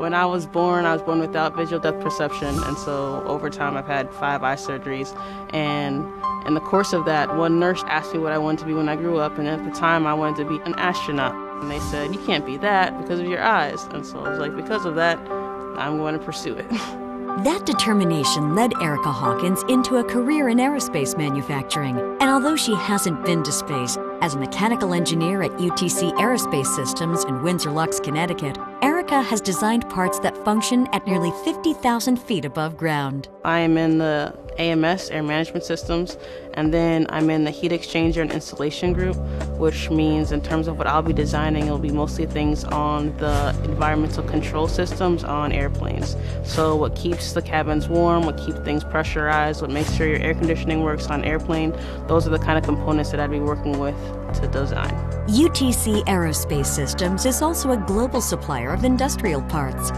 When I was born, I was born without visual depth perception, and so over time I've had five eye surgeries. And in the course of that, one nurse asked me what I wanted to be when I grew up, and at the time I wanted to be an astronaut. And they said, You can't be that because of your eyes. And so I was like, Because of that, I'm going to pursue it. That determination led A'arika Hawkins into a career in aerospace manufacturing. And although she hasn't been to space, as a mechanical engineer at UTC Aerospace Systems in Windsor Locks, Connecticut, A'arika has designed parts that function at nearly 50,000 feet above ground. I am in the AMS, Air Management Systems, and then I'm in the Heat Exchanger and Installation Group, which means in terms of what I'll be designing, it'll be mostly things on the environmental control systems on airplanes. So, what keeps the cabins warm, what keeps things pressurized, what makes sure your air conditioning works on airplane, those are the kind of components that I'd be working with to design. UTC Aerospace Systems is also a global supplier of industrial parts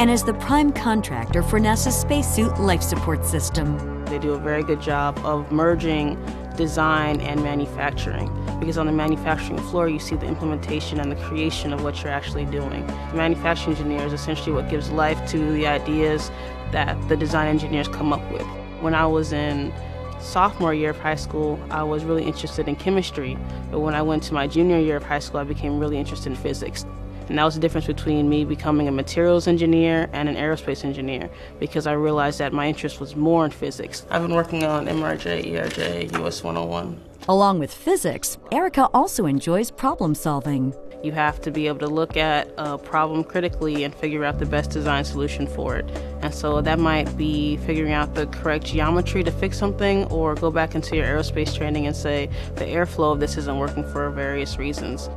and is the prime contractor for NASA's spacesuit life support system. They do a very good job of merging design and manufacturing because on the manufacturing floor you see the implementation and the creation of what you're actually doing. The manufacturing engineer is essentially what gives life to the ideas that the design engineers come up with. When I was in sophomore year of high school, I was really interested in chemistry, but when I went to my junior year of high school, I became really interested in physics. And that was the difference between me becoming a materials engineer and an aerospace engineer because I realized that my interest was more in physics. I've been working on MRJ, ERJ, US 101. Along with physics, A'arika also enjoys problem solving. You have to be able to look at a problem critically and figure out the best design solution for it. And so that might be figuring out the correct geometry to fix something, or go back into your aerospace training and say the airflow of this isn't working for various reasons.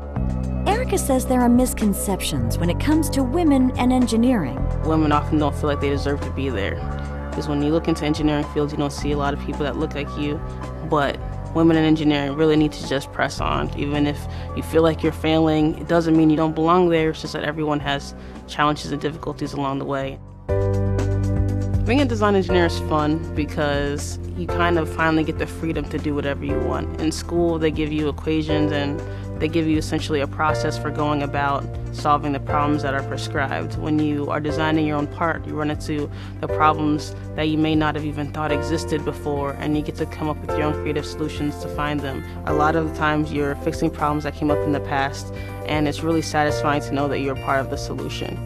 A'arika says there are misconceptions when it comes to women and engineering. Women often don't feel like they deserve to be there. Because when you look into engineering fields, you don't see a lot of people that look like you. But women in engineering really need to just press on. Even if you feel like you're failing, it doesn't mean you don't belong there. It's just that everyone has challenges and difficulties along the way. Being a design engineer is fun because you kind of finally get the freedom to do whatever you want. In school, they give you equations and they give you essentially a process for going about solving the problems that are prescribed. When you are designing your own part, you run into the problems that you may not have even thought existed before, and you get to come up with your own creative solutions to find them. A lot of the times, you're fixing problems that came up in the past, and it's really satisfying to know that you're part of the solution.